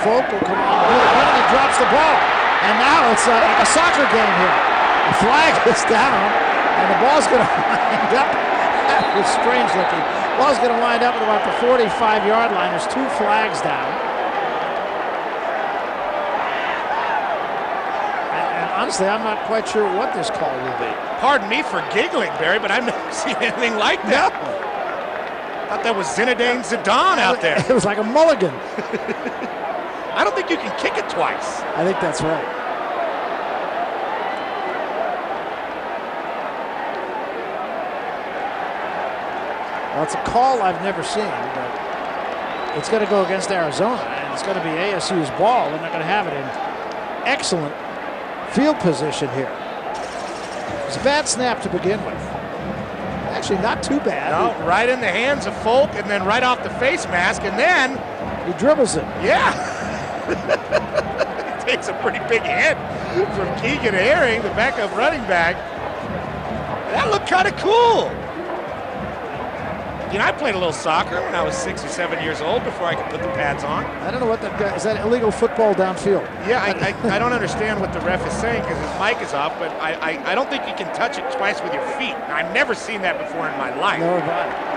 Folk will come on, the and he drops the ball. And now it's uh, like a soccer game here. The flag is down, and the ball's going to wind up. That was strange looking. Ball's going to wind up at about the 45-yard line. There's two flags down. And, and honestly, I'm not quite sure what this call will be. Pardon me for giggling, Barry, but I've never seen anything like that. Thought that was Zinedine Zidane out there. It was like a mulligan. I don't think you can kick it twice. I think that's right. Well, it's a call I've never seen, but it's going to go against Arizona, and it's going to be ASU's ball. They're not going to have it in excellent field position here. It's a bad snap to begin with. Actually, not too bad. No, right in the hands of Folk, and then right off the face mask, and then he dribbles it. Yeah. he takes a pretty big hit from Keegan Herring, the backup running back. That looked kind of cool. You know, I played a little soccer when I was six or seven years old before I could put the pads on. I don't know what that guy, is that illegal football downfield? Yeah, I, I, I don't understand what the ref is saying because his mic is off, but I, I, I don't think you can touch it twice with your feet. I've never seen that before in my life. I.